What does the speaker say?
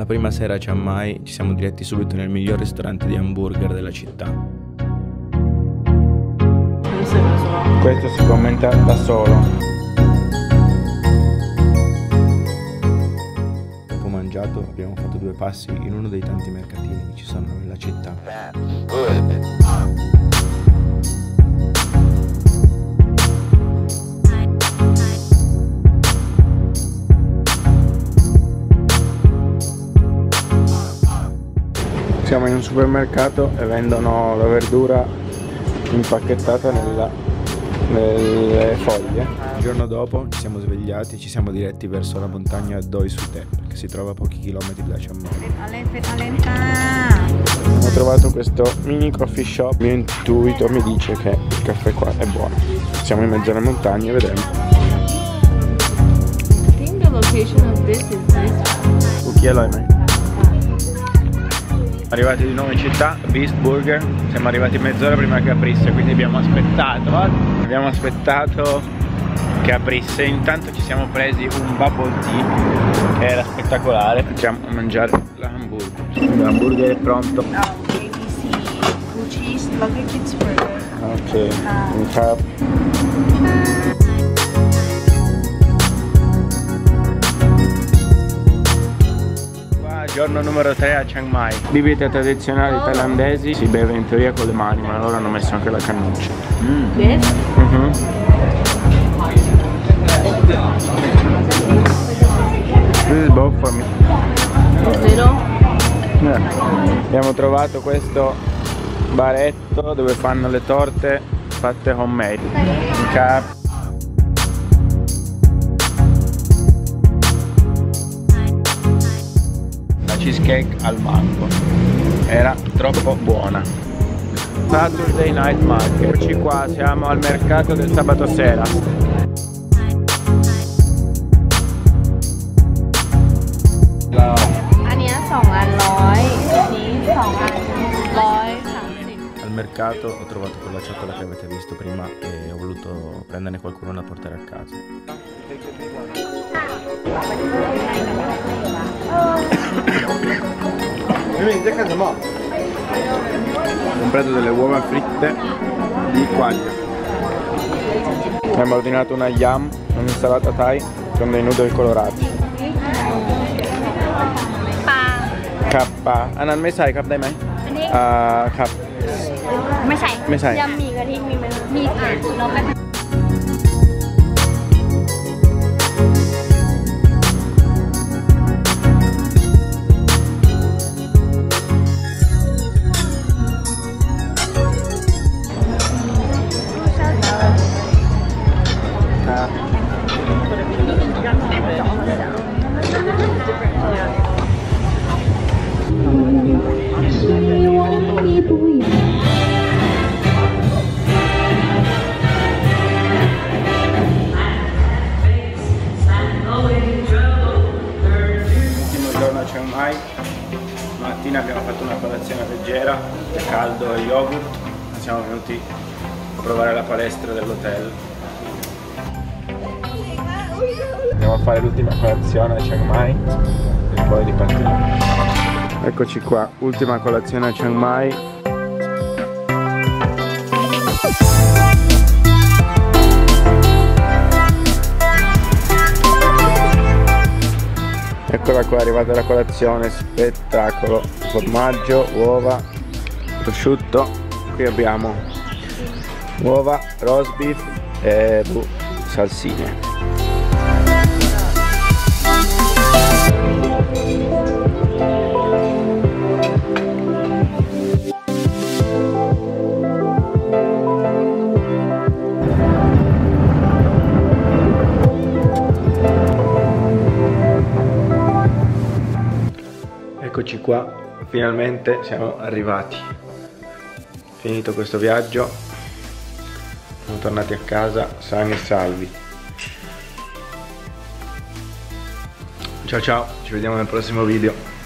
La prima sera a Chiang Mai ci siamo diretti subito nel miglior ristorante di hamburger della città. Questo si commenta da solo. Dopo mangiato abbiamo fatto due passi in uno dei tanti mercatini che ci sono nella città. un supermercato e vendono la verdura impacchettata nella, nelle foglie. Il giorno dopo ci siamo svegliati e ci siamo diretti verso la montagna Doi Sute, che si trova a pochi chilometri da Ciammone. Ho trovato questo mini coffee shop, il mio intuito mi dice che il caffè qua è buono. Siamo in mezzo alla montagna e vedremo. I think the location of this is this one. Occhiello, Arrivati di nuovo in città, Beast Burger, siamo arrivati mezz'ora prima che aprisse, quindi abbiamo aspettato, abbiamo aspettato che aprisse, intanto ci siamo presi un bubble tea che era spettacolare, facciamo a mangiare l'hamburger. L'hamburger è pronto. oh, ABC blue cheese Lucky Kids Burger Ok, un giorno numero 3 a Chiang Mai. Bibite tradizionali thailandesi si beve in teoria con le mani, ma loro hanno messo anche la cannuccia. this Mhm. This is both for me. little Eh, Abbiamo trovato questo baretto dove fanno le torte fatte homemade. Un cap. Cheesecake al mango. Era troppo buona. Saturday Night Market. Eccoci qua, siamo al mercato del sabato sera. อั Al mercato ho trovato quella ciotola che avete visto prima e ho voluto prenderne qualcuno da portare a casa. Ho comprato delle uova fritte di quaglia. Abbiamo ordinato una yam, un'insalata thai con dei noodle colorati. ปลา K อันนั้นไม่ใส่ครับได้ไหม อันนี้ อ่าครับ ไม่ใส่ไม่ใส่ยำหมี่กะทิมีไหมมีค่ะเราไป Mai. Mattina abbiamo fatto una colazione leggera, caldo e yogurt. Siamo venuti a provare la palestra dell'hotel. Andiamo a fare l'ultima colazione a Chiang Mai e poi ripartiamo. Eccoci qua, ultima colazione a Chiang Mai. Eccola qua, è arrivata la colazione, spettacolo, formaggio, uova, prosciutto, qui abbiamo uova, roast beef e boh, salsine. Eccoci qua, finalmente siamo arrivati. Finito questo viaggio, siamo tornati a casa sani e salvi. Ciao ciao, ci vediamo nel prossimo video.